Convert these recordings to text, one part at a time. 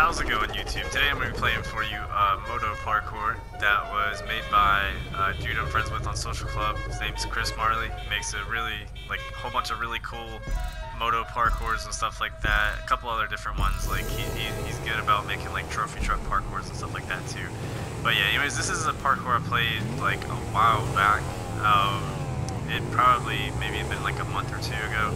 How's it going, YouTube? Today I'm going to be playing for you uh, Moto Parkour that was made by a dude I'm friends with on Social Club. His name's Chris Marley. He makes a really, like, a whole bunch of really cool moto parkours and stuff like that. A couple other different ones. Like, he, he, he's good about making, like, trophy truck parkours and stuff like that, too. But yeah, anyways, this is a parkour I played, like, a while back. Um, it probably, maybe been, like, a month or two ago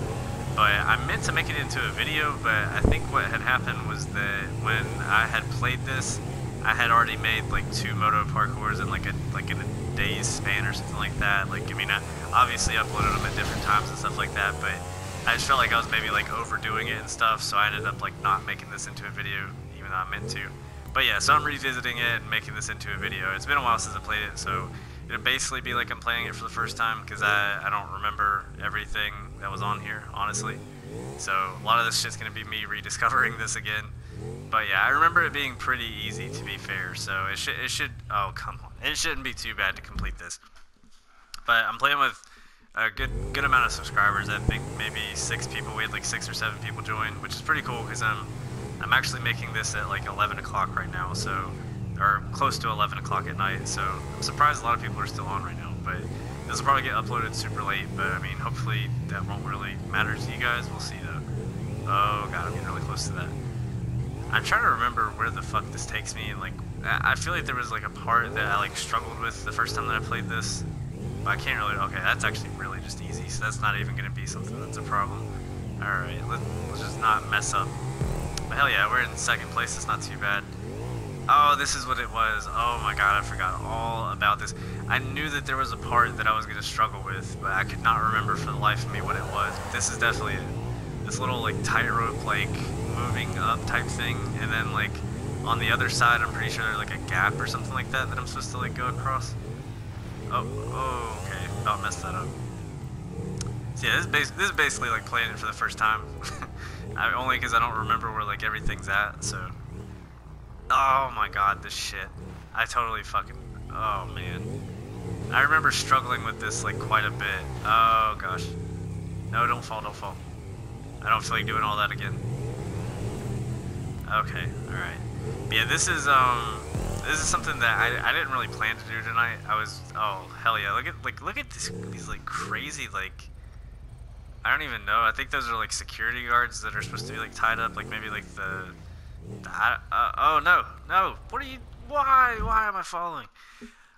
Oh, but I meant to make it into a video, but I think what had happened was that when I had played this, I had already made like two moto parkours in like a like in a day's span or something like that. Like I mean, I obviously uploaded them at different times and stuff like that, but I just felt like I was maybe like overdoing it and stuff, so I ended up like not making this into a video, even though I meant to. But yeah, so I'm revisiting it and making this into a video. It's been a while since I played it, so it'll basically be like I'm playing it for the first time because I, I don't remember everything that was on here, honestly. So a lot of this shit's gonna be me rediscovering this again. But yeah, I remember it being pretty easy to be fair. So it should it should oh come on, it shouldn't be too bad to complete this. But I'm playing with a good good amount of subscribers. I think maybe six people. We had like six or seven people join, which is pretty cool because I'm I'm actually making this at like 11 o'clock right now. So or close to 11 o'clock at night. So I'm surprised a lot of people are still on right now. But this will probably get uploaded super late. But I mean, hopefully that won't really matter to you guys. We'll see though. Oh god, I'm getting really close to that. I'm trying to remember where the fuck this takes me. And like, I feel like there was like a part that I like struggled with the first time that I played this. But I can't really. Okay, that's actually really just easy. So that's not even gonna be something that's a problem. All right, let, let's just not mess up. But hell yeah, we're in second place. It's not too bad. Oh, this is what it was. Oh my god, I forgot all about this. I knew that there was a part that I was going to struggle with, but I could not remember for the life of me what it was. This is definitely it. This little, like, tightrope, like, moving up type thing, and then, like, on the other side, I'm pretty sure there's, like, a gap or something like that that I'm supposed to, like, go across. Oh, oh, okay. About messed that up. So yeah, this is, this is basically, like, playing it for the first time. I, only because I don't remember where, like, everything's at, so... Oh my god, this shit. I totally fucking... Oh, man. I remember struggling with this, like, quite a bit. Oh, gosh. No, don't fall, don't fall. I don't feel like doing all that again. Okay, alright. Yeah, this is, um... This is something that I, I didn't really plan to do tonight. I was... Oh, hell yeah. Look at, like, look at this, these, like, crazy, like... I don't even know. I think those are, like, security guards that are supposed to be, like, tied up. Like, maybe, like, the I, uh, oh no, no. What are you? Why? Why am I following?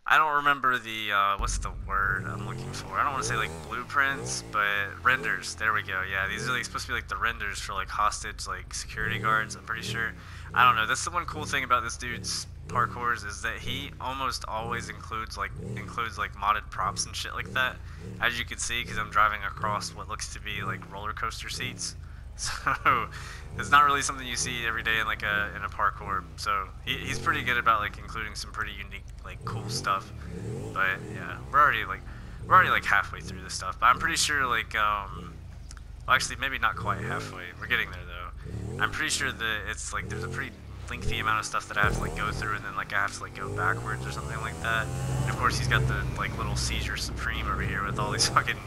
I don't remember the uh, what's the word I'm looking for. I don't want to say like blueprints, but renders. There we go. Yeah, these are like supposed to be like the renders for like hostage like security guards. I'm pretty sure. I don't know. That's the one cool thing about this dude's parkours is that he almost always includes like includes like modded props and shit like that. As you can see, because I'm driving across what looks to be like roller coaster seats. So it's not really something you see every day in like a in a parkour. So he, he's pretty good about like including some pretty unique like cool stuff. But yeah, we're already like we're already like halfway through this stuff. But I'm pretty sure like um well, actually maybe not quite halfway. We're getting there though. I'm pretty sure that it's like there's a pretty lengthy amount of stuff that I have to like go through and then like I have to like go backwards or something like that. And of course he's got the like little seizure supreme over here with all these fucking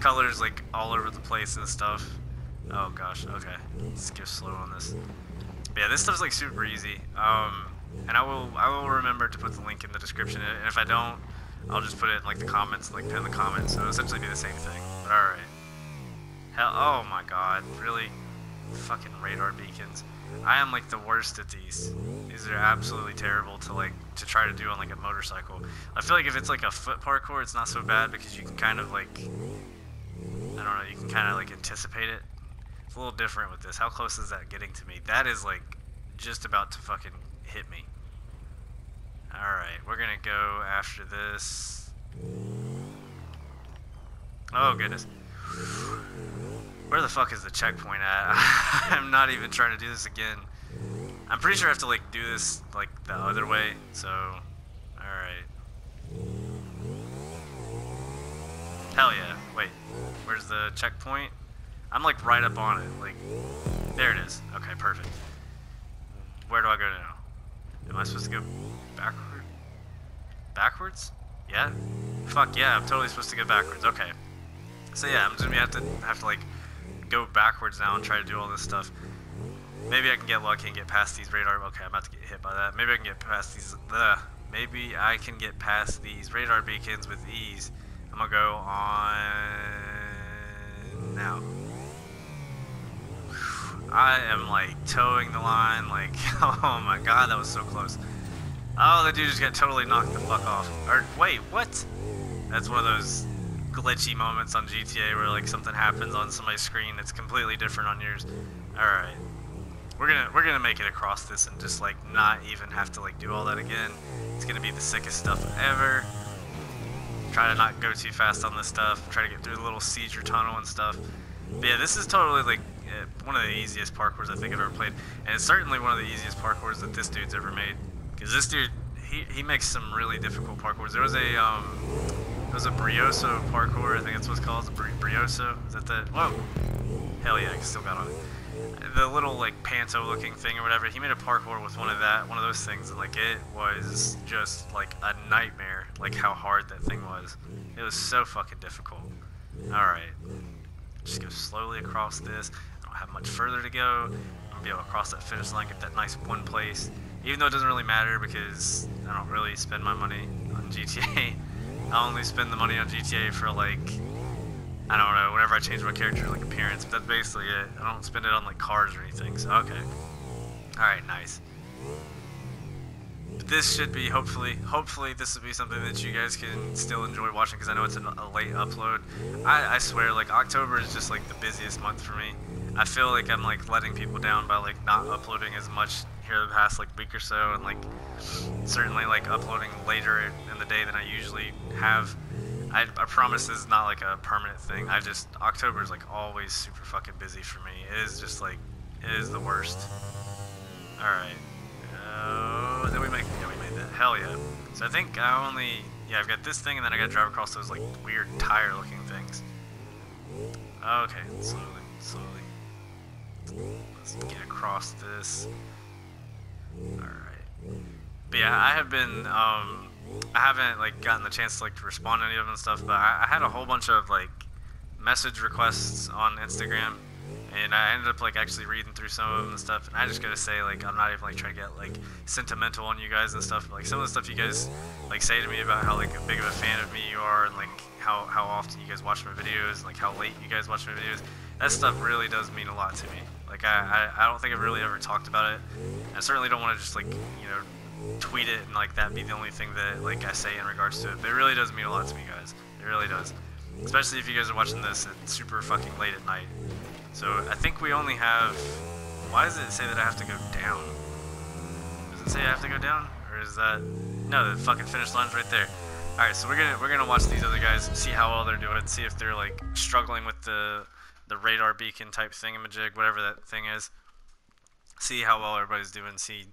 colors like all over the place and stuff. Oh gosh, okay. Let's go slow on this. But yeah, this stuff's like super easy. Um, and I will I will remember to put the link in the description. And if I don't, I'll just put it in like the comments, like pin the comments. So it'll essentially be the same thing. But alright. Hell, oh my god, really? Fucking radar beacons. I am like the worst at these. These are absolutely terrible to like to try to do on like a motorcycle. I feel like if it's like a foot parkour, it's not so bad because you can kind of like I don't know, you can kind of like anticipate it a little different with this. How close is that getting to me? That is like just about to fucking hit me. Alright, we're gonna go after this. Oh goodness. Where the fuck is the checkpoint at? I'm not even trying to do this again. I'm pretty sure I have to like do this like the other way, so alright. Hell yeah. Wait, where's the checkpoint? I'm like right up on it. Like, there it is. Okay, perfect. Where do I go now? Am I supposed to go backward? Backwards? Yeah? Fuck yeah, I'm totally supposed to go backwards. Okay. So yeah, I'm just gonna have to have to like go backwards now and try to do all this stuff. Maybe I can get lucky and get past these radar. Okay, I'm about to get hit by that. Maybe I can get past these. Uh, maybe I can get past these radar beacons with ease. I'm gonna go on now. I am like toeing the line. Like, oh my god, that was so close. Oh, the dude just got totally knocked the fuck off. Or wait, what? That's one of those glitchy moments on GTA where like something happens on somebody's screen that's completely different on yours. All right. We're gonna we're gonna make it across this and just like not even have to like do all that again. It's gonna be the sickest stuff ever. Try to not go too fast on this stuff. Try to get through the little seizure tunnel and stuff. But yeah, this is totally like one of the easiest parkours I think I've ever played, and it's certainly one of the easiest parkours that this dude's ever made. Cause this dude, he he makes some really difficult parkours. There was a um, there was a Brioso parkour. I think that's what it's called. Bri Brioso. Is that the? Whoa! Hell yeah, I still got on it the little like panto looking thing or whatever he made a parkour with one of that one of those things and like it was just like a nightmare like how hard that thing was it was so fucking difficult all right just go slowly across this don't have much further to go i'm gonna be able to cross that finish line get that nice one place even though it doesn't really matter because i don't really spend my money on gta i only spend the money on gta for like I don't know, whenever I change my character like appearance, but that's basically it. I don't spend it on like cars or anything, so okay. Alright, nice. But this should be, hopefully, hopefully this will be something that you guys can still enjoy watching because I know it's a late upload. I, I swear, like October is just like the busiest month for me. I feel like I'm like letting people down by like not uploading as much here the past like week or so and like certainly like uploading later in the day than I usually have. I, I promise this is not like a permanent thing. I just October is like always super fucking busy for me. It is just like it is the worst. All right. Uh, then we make yeah we made that. Hell yeah. So I think I only yeah I've got this thing and then I got to drive across those like weird tire looking things. Okay, slowly, slowly. Let's get across this. All right. But yeah, I have been um I haven't like gotten the chance to like to respond to any of them stuff, but I, I had a whole bunch of like message requests on Instagram, and I ended up like actually reading through some of them and stuff. And I just gotta say, like, I'm not even like trying to get like sentimental on you guys and stuff. But, like some of the stuff you guys like say to me about how like a big of a fan of me you are, and like how how often you guys watch my videos, and, like how late you guys watch my videos. That stuff really does mean a lot to me. Like I, I, I don't think I've really ever talked about it. I certainly don't want to just like you know tweet it and like that be the only thing that like I say in regards to it. But it really does mean a lot to me, guys. It really does. Especially if you guys are watching this at super fucking late at night. So I think we only have. Why does it say that I have to go down? Does it say I have to go down, or is that? No, the fucking finish line's right there. All right, so we're gonna we're gonna watch these other guys, see how well they're doing, see if they're like struggling with the the radar beacon type thingamajig, whatever that thing is. See how well everybody's doing. See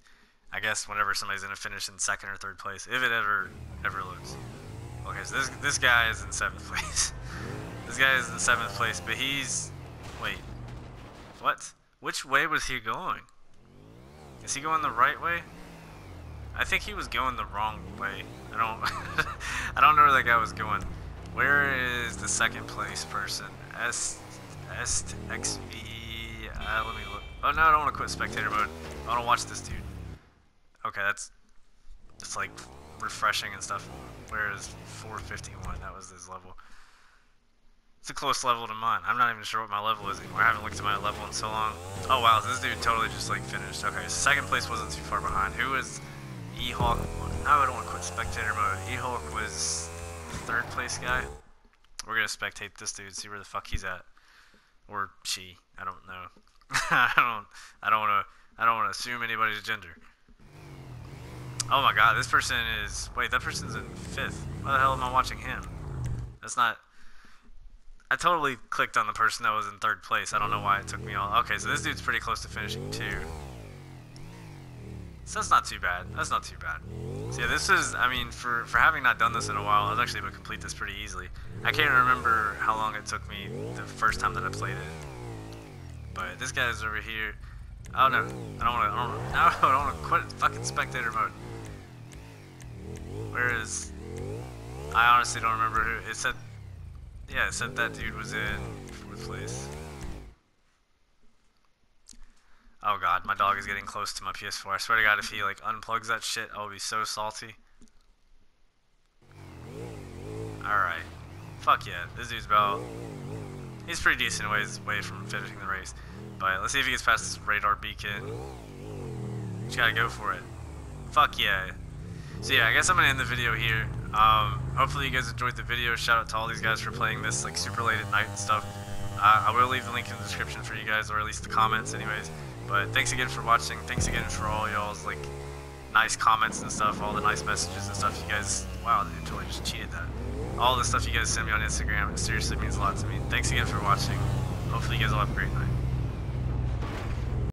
I guess whenever somebody's gonna finish in second or third place, if it ever ever looks. Okay, so this this guy is in seventh place. this guy is in seventh place, but he's wait, what? Which way was he going? Is he going the right way? I think he was going the wrong way. I don't I don't know where that guy was going. Where is the second place person? S S X V. Uh, let me look. Oh no, I don't want to quit spectator mode. I want to watch this dude. Okay, that's it's like refreshing and stuff. Where is 451, that was his level. It's a close level to mine. I'm not even sure what my level is anymore. I haven't looked at my level in so long. Oh wow, this dude totally just like finished. Okay, second place wasn't too far behind. Who was E-Hawk? No, I don't want to quit spectator mode. E-Hawk was third place guy. We're gonna spectate this dude, see where the fuck he's at, or she. I don't know. I don't. I don't want to. I don't want to assume anybody's gender. Oh my god, this person is... Wait, that person's in fifth. Why the hell am I watching him? That's not... I totally clicked on the person that was in third place. I don't know why it took me all... Okay, so this dude's pretty close to finishing too. So that's not too bad. That's not too bad. So yeah, this is... I mean, for, for having not done this in a while, I was actually able to complete this pretty easily. I can't remember how long it took me the first time that I played it. But this guy's over here. Oh no, I don't want to. I don't. No, I don't want to quit fucking spectator mode. Where is, I honestly don't remember who. It said, yeah, it said that dude was in fourth place. Oh god, my dog is getting close to my PS4. I swear to god, if he like unplugs that shit, I'll be so salty. Alright. Fuck yeah, this dude's about... He's pretty decent ways away from finishing the race. But let's see if he gets past this radar beacon. Just gotta go for it. Fuck yeah. So yeah, I guess I'm gonna end the video here. Um, hopefully you guys enjoyed the video. Shout out to all these guys for playing this like super late at night and stuff. Uh, I will leave the link in the description for you guys, or at least the comments anyways. But thanks again for watching. Thanks again for all y'all's like nice comments and stuff, all the nice messages and stuff you guys. Wow, they totally just cheated that. All the stuff you guys send me on Instagram, it seriously means a lot to me. Thanks again for watching. Hopefully you guys all have a great night.